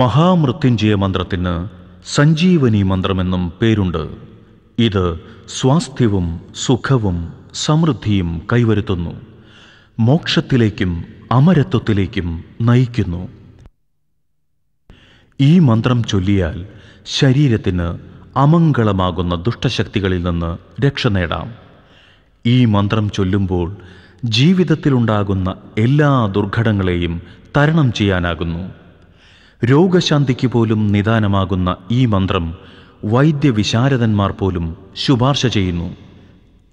മഹാമൃത്യുഞ്ജയ മന്ത്രത്തിന് സഞ്ജീവനി മന്ത്രമെന്നും പേരുണ്ട്. ഇത് സ്വാസ്ഥ്യവും സുഖവും സമൃദ്ധിയും കൈവരുത്തുന്നു. മോക്ഷത്തിലേക്കും അമരത്വത്തിലേക്കും നയിക്കുന്നു. ഈ മന്ത്രം ചൊല്ലിയാൽ ശരീരത്തിന് അമംഗളമാകുന്ന ദുഷ്ടശക്തികളിൽ നിന്ന് രക്ഷ നേടാം. ഈ മന്ത്രം ചൊല്ലുമ്പോൾ ജീവിതത്തിലുണ്ടാകുന്ന എല്ലാ ദുർഘടങ്ങളെയും തരണം ചെയ്യാനാകുന്നു. രോഗശാന്തിക്ക് പോലും നിദാനമാകുന്ന ഈ മന്ത്രം വൈദ്യവിശാരദന്മാർ പോലും ശുപാർശ ചെയ്യുന്നു.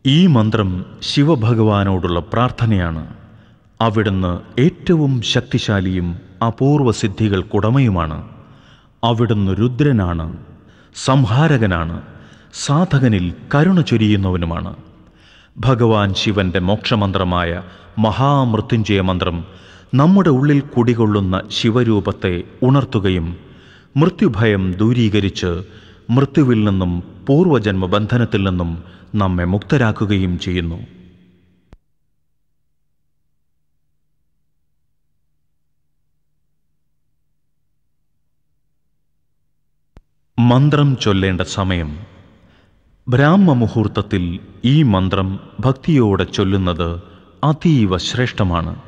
ഈ മന്ത്രം ശിവഭഗവാനോടുള്ള പ്രാർത്ഥനയാണ്. അവിടുന്ന് ഏറ്റവും ശക്തിശാലിയും അപൂർവ സിദ്ധികൾക്കുടമയുമാണ്. അവിടുന്ന് രുദ്രനാണ് സംഹാരകനാണ് സാധകനിൽ കരുണ ചൊരിയുന്നവനുമാണ്. ഭഗവാൻ ശിവന്റെ മോക്ഷമന്ത്രമായ മഹാമൃത്യുഞ്ജയ മന്ത്രം നമ്മുടെ ഉള്ളിൽ കുടികൊള്ളുന്ന ശിവരൂപത്തെ ഉണർത്തുകയും മൃത്യുഭയം ദൂരീകരിച്ച് മൃത്യുവിൽ നിന്നും പൂർവജന്മ ബന്ധനത്തിൽ നിന്നും നമ്മെ മുക്തരാക്കുകയും ചെയ്യുന്നു. മന്ത്രം ചൊല്ലേണ്ട സമയം. ബ്രാഹ്മ മുഹൂർത്തത്തിൽ ഈ മന്ത്രം ഭക്തിയോടെ ചൊല്ലുന്നത് അതീവ ശ്രേഷ്ഠമാണ്.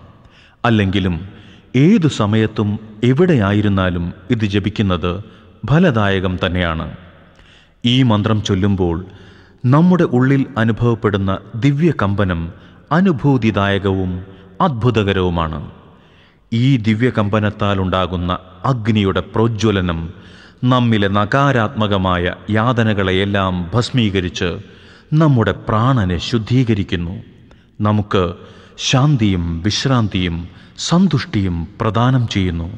അല്ലെങ്കിലും ഏതു സമയത്തും എവിടെയായിരുന്നാലും ഇത് ജപിക്കുന്നത് ഫലദായകം തന്നെയാണ്. ഈ മന്ത്രം ചൊല്ലുമ്പോൾ നമ്മുടെ ഉള്ളിൽ അനുഭവപ്പെടുന്ന ദിവ്യ കമ്പനം അനുഭൂതിദായകവും അത്ഭുതകരവുമാണ്. ഈ ദിവ്യകമ്പനത്താലുണ്ടാകുന്ന അഗ്നിയുടെ പ്രോജ്വലനം നമ്മിലെ നകാരാത്മകമായ യാതനകളെയെല്ലാം ഭസ്മീകരിച്ച് നമ്മുടെ പ്രാണനെ ശുദ്ധീകരിക്കുന്നു. നമുക്ക് ശാന്തിയും വിശ്രാന്തിയും സന്തുഷ്ടിയും പ്രദാനം ചെയ്യുന്നു.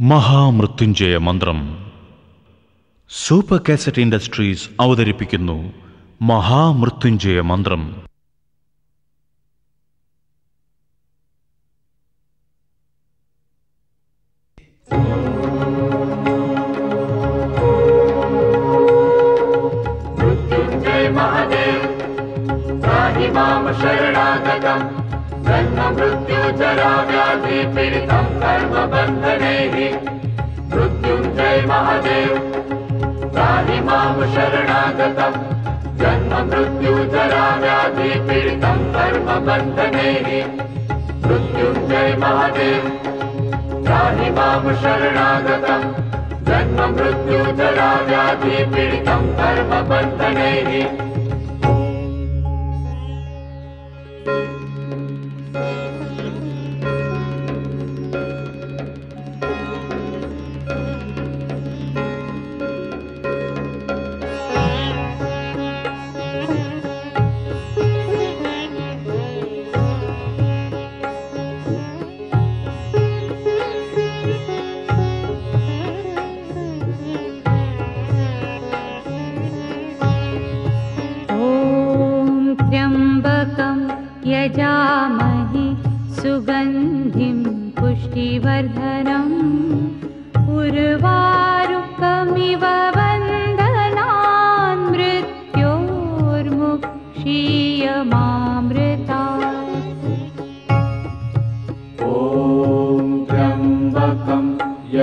മഹാമൃത്യുഞ്ജയ മന്ത്രം. സൂപ്പർ കാസറ്റ് ഇൻഡസ്ട്രീസ് അവതരിപ്പിക്കുന്നു മഹാമൃത്യുഞ്ജയ മന്ത്രം. शरणागतम्। मृत्युजरा व्याधि पीडितं कर्मबन्धनैः मृत्युञ्जय महादेव। त्राहि मां शरणागतम्। जन्म मृत्युजरा व्याधि पीडितं कर्मबन्धनैः मृत्युञ्जय महादेव। त्राहि मां शरणागतम्। जन्म पीडितं कर्मबन्धनैः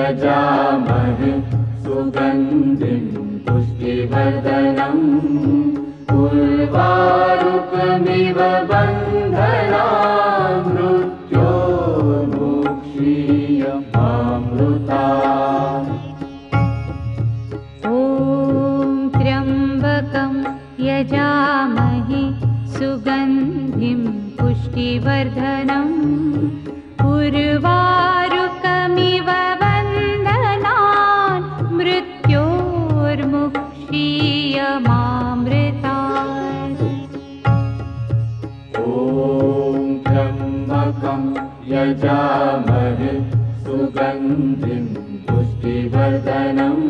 यजामहे सुगन्धिं पुष्टिवर्धनम् उर्वारुकमिव बन्धनान् मृत्योर्मुक्षीयमामृता ॐ त्र्यम्बकं यजामहे सुगन्धिं पुष्टिवर्धनम् सुगन्धिं पुष्टिवर्धनम्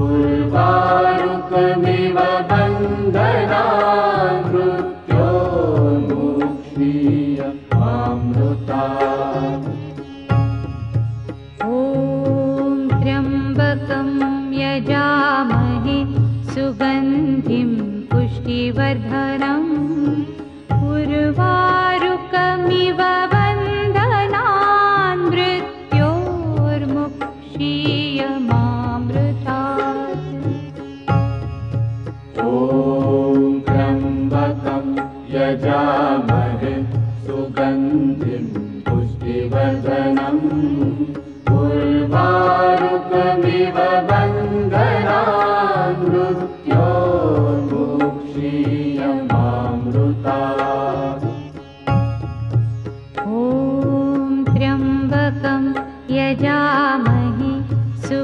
उर्वारुकमिव बन्धनान् मृत्योर्मुक्षीयमामृता ॐ त्र्यम्बकं यजामहे सुगन्धिं पुष्टिवर्धनम्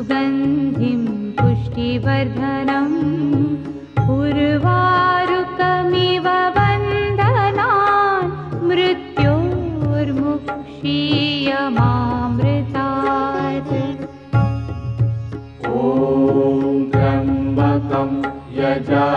सुगन्धिं पुष्टिवर्धनम् उर्वारुकमिव वन्दना मृत्योर्मुक्षीयमामृतां यजा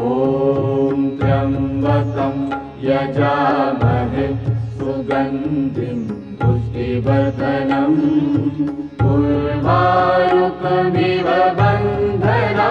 ॐ त्र्यम्बकं यजामहे सुगन्धिं पुष्टिवर्धनम् पुर्वायुकेव बन्धना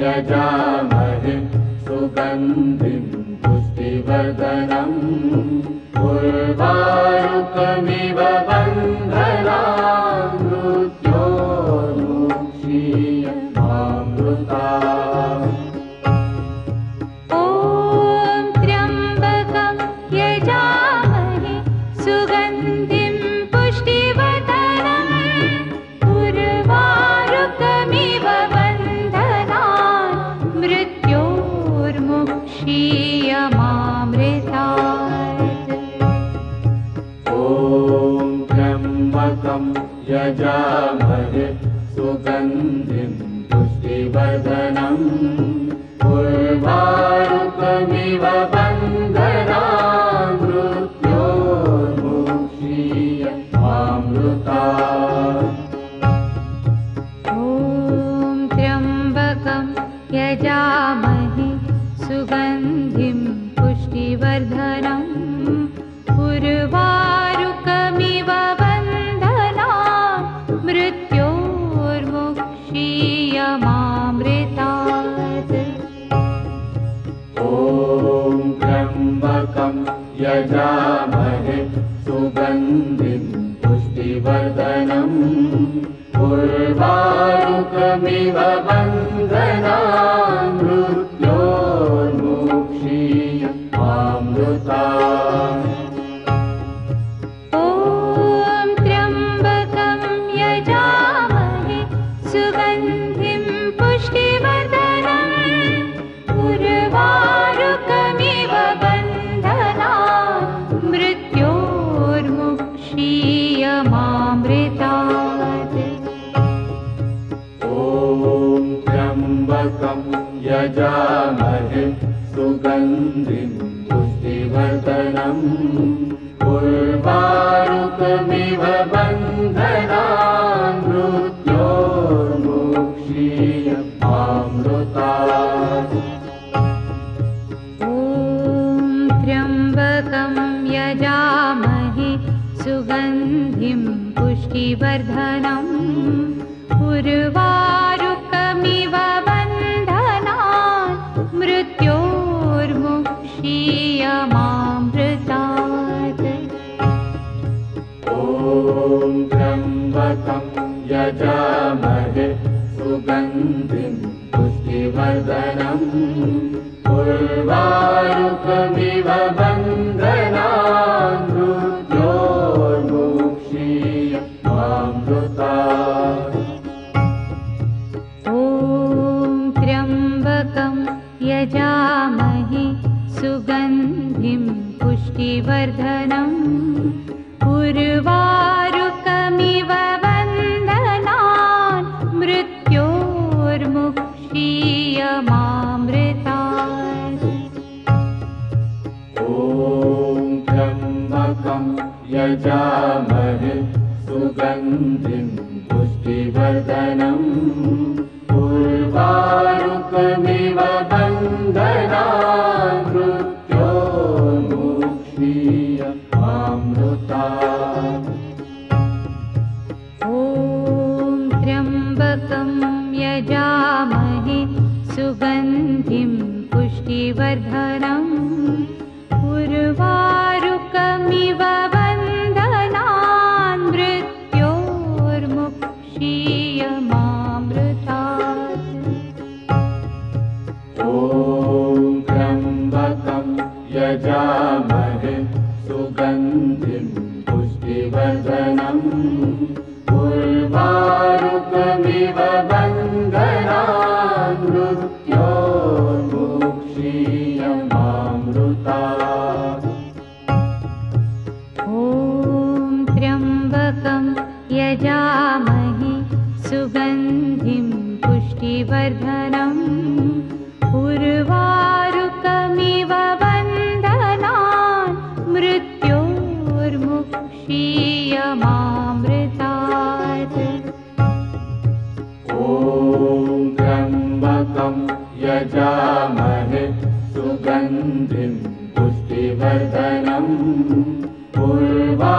यजामहे सुगन्धिं पुष्टिवर्धनम् पुर्वायुकमिव बन्धना सुगन्धिष्टिवर्धनम् सुगन्धिं पुष्टिवर्धनम् पूर्वारुकमिव मोक्षीय आमृता ॐ त्र्यम्बकं यजामहि सुगन्धिं पुष्टिवर्धनम् पुर्वा सुगन्धिम् पुष्टिवर्धनम्। पुर्वा पुष्टिवर्धनम्? उर्वारुकमिव वन्दनान् मृत्योर्मुक्षीय मामृथा सुगन्धिं पुष्टिवर्धनम्। उर्वारु यजामहे सुगन्धिं पुष्टिवर्धनम् पूर्वा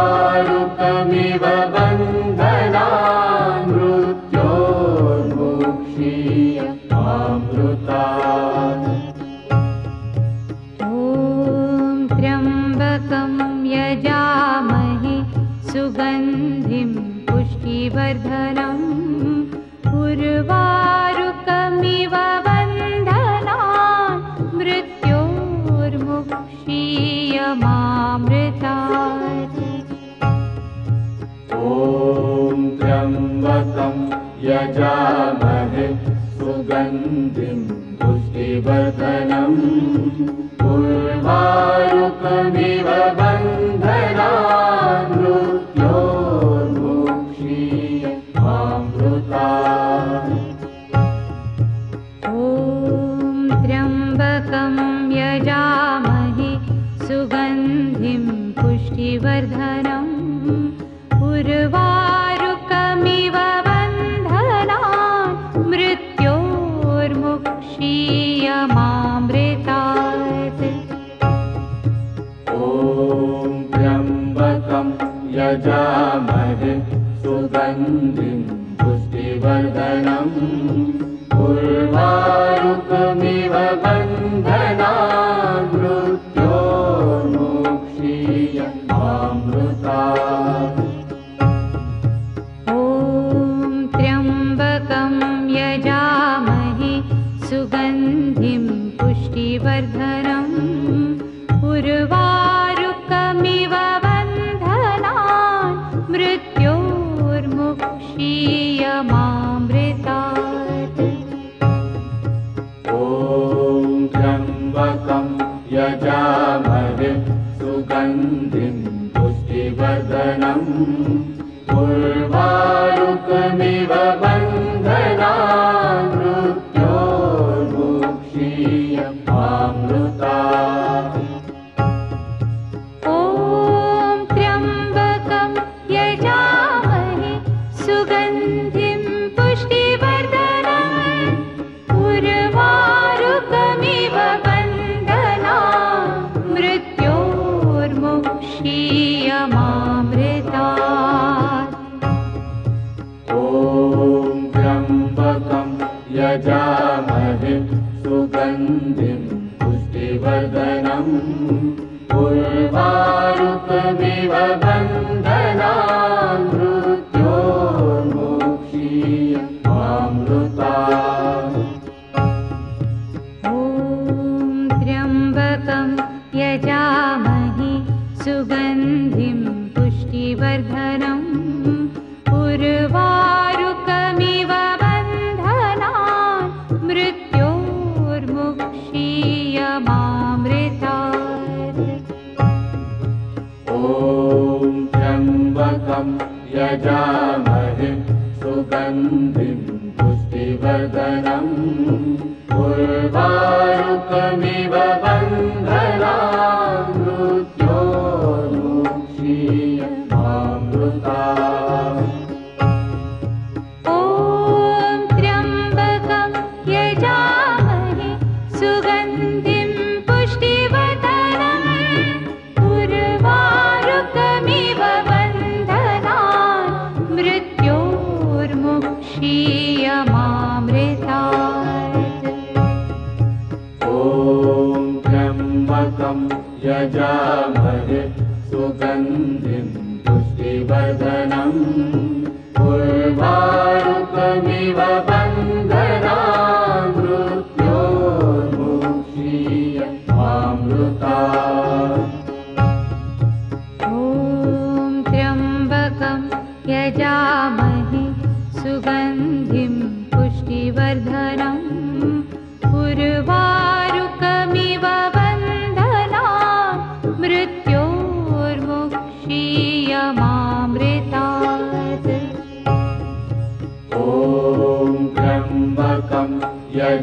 be.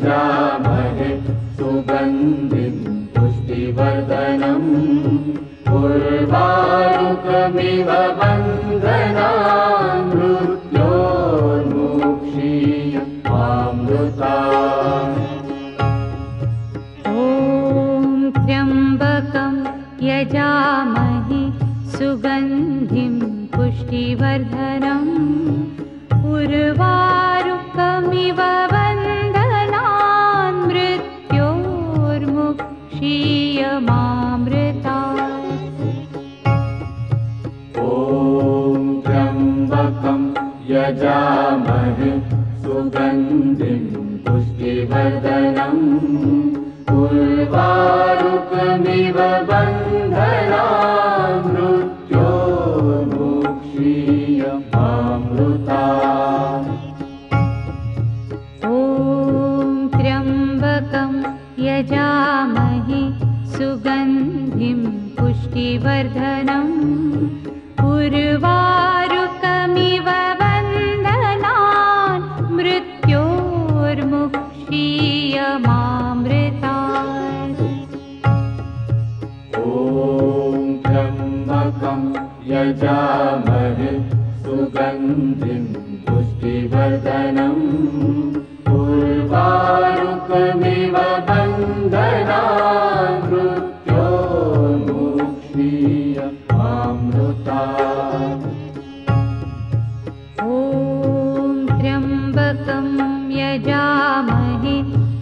भज सुगन्धिष्टिवर्धनम् पुर्वानुकमिव ृता ॐ त्र्यम्बकं यजामहि सुगन्धिं पुष्टिवर्धनम्। यजामहे सुगन्धिं पुष्टिवर्धनम् पूर्वारुकमिव बन्धनामृत्यो मुक्षीय अमृता ॐ त्र्यम्बकं यजामहे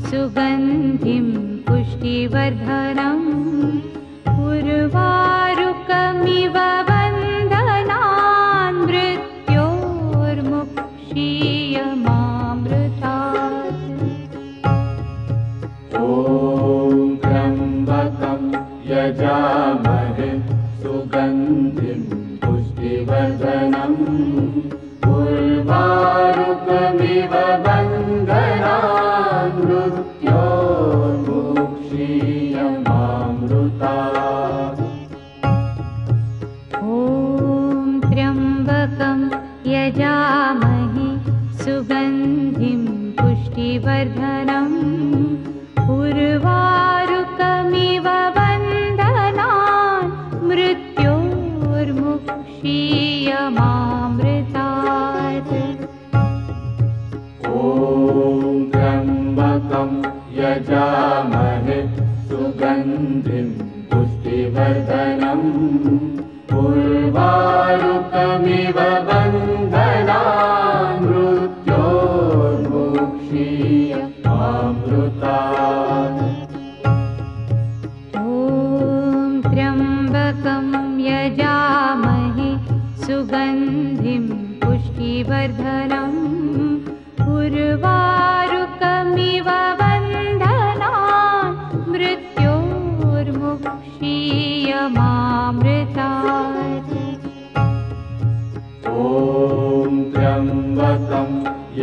सुगन्धिं पुष्टिवर्धनम् उर्वारुकमिव सुगन्धिष्टिवर्धनम् पुर्वामिव वन्दनामृत्यो भुक्षीय अमृता ॐ त्र्यम्बकं यजामहि सुगन्धिं पुष्टिवर्धनम्। पुर्वा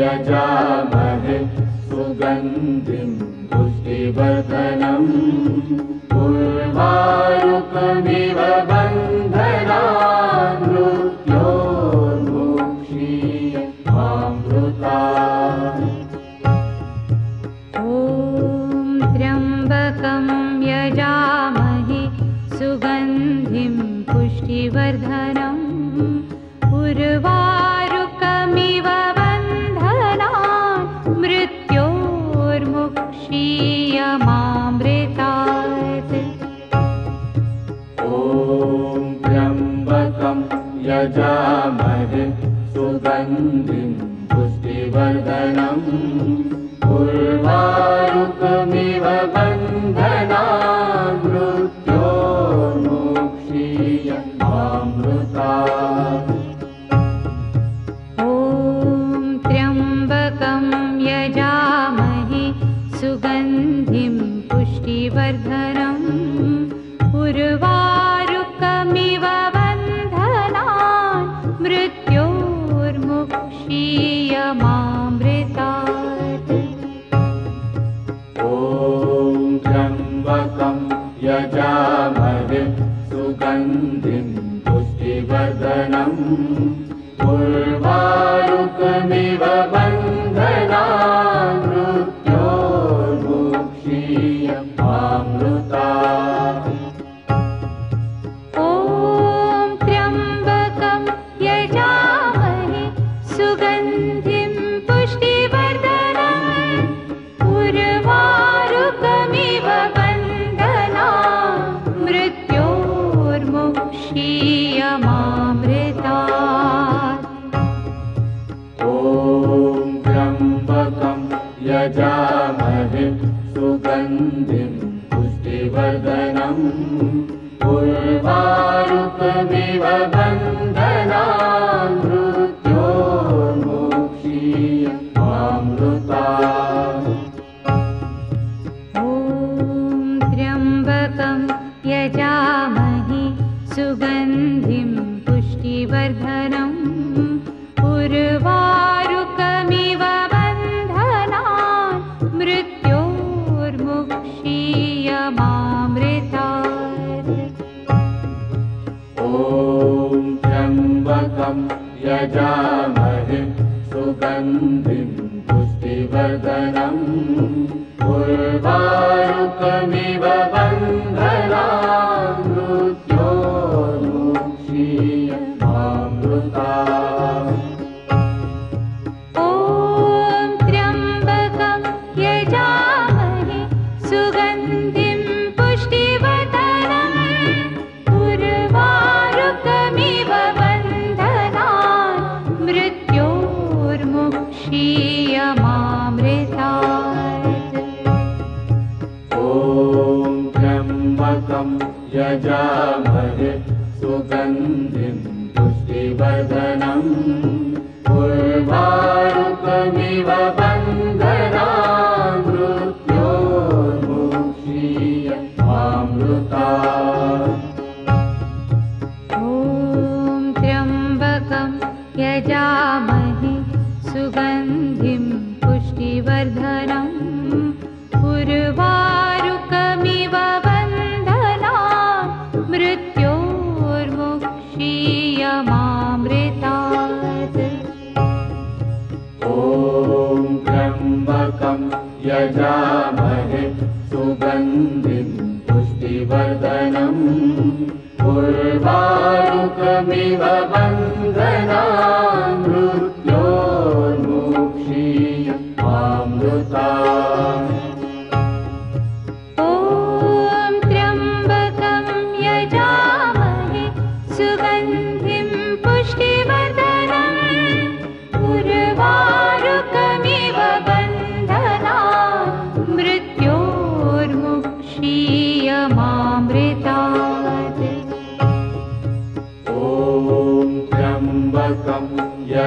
यजामहे सुगन्धिं पुष्टिवर्धनम्। वर्धनम् World न्दना यजामहे सुगन्धिं पुष्टिवर्धनम् उर्वारुकमिव बन्धना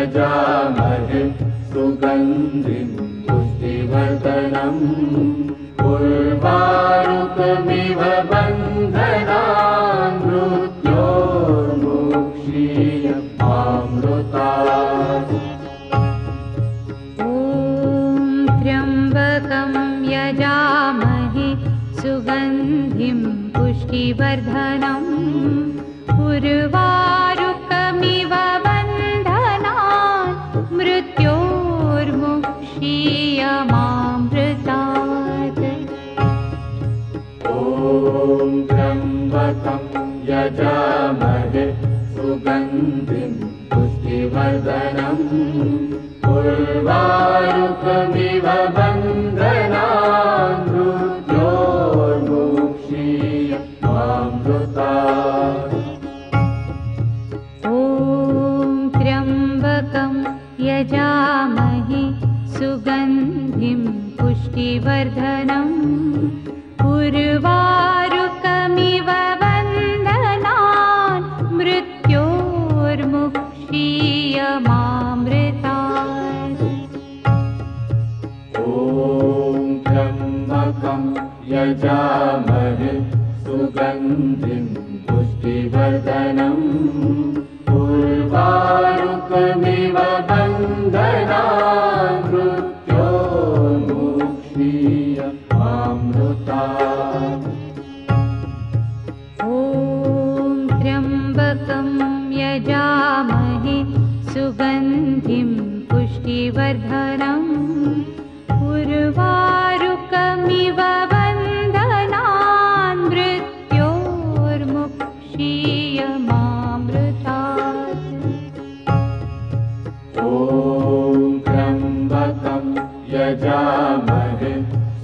यजामहे सुगन्धिं पुष्टिवर्धनम् उर्वारुकमिव बन्धना मृत्योर्मुक्षीय मामृता ॐ त्र्यम्बकं यजामहे सुगन्धिं पुष्टिवर्धनम् उर्वारुकमिव यजामहे सुगन्धिं पुष्टिवर्धनम् ॐ त्र्यम्बकं यजामहे सुगन्धिं पुष्टिवर्धनम् उर्वारुकमिव सुगन्धिं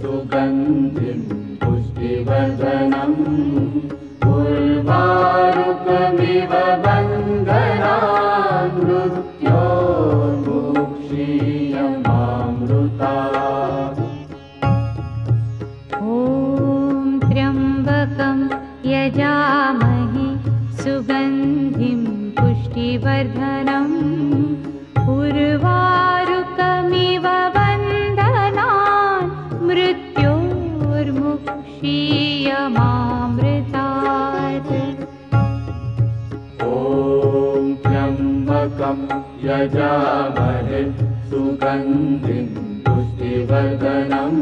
सुगन्धिं पुष्टिवर्धनम् उर्वारुकमिव यजामहे सुगन्धिं पुष्टिवर्धनम्